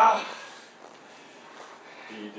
Ah! He did.